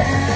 Yeah.